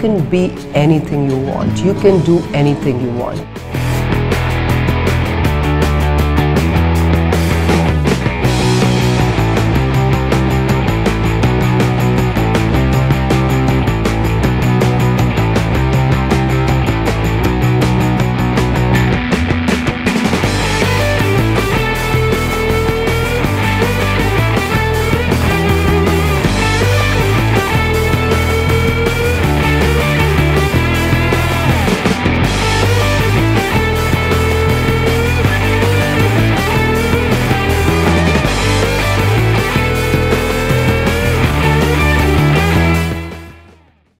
can be anything you want. You can do anything you want.